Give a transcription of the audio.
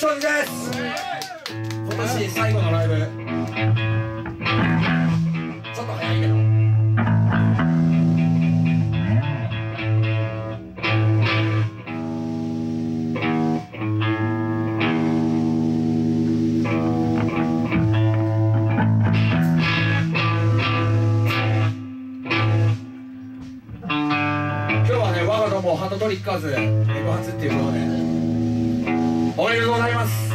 そうです。今年最後のライブちょっと早いけど今日はね我が友ハンドトリッカーズ F 初っていうことでおめでとうございます。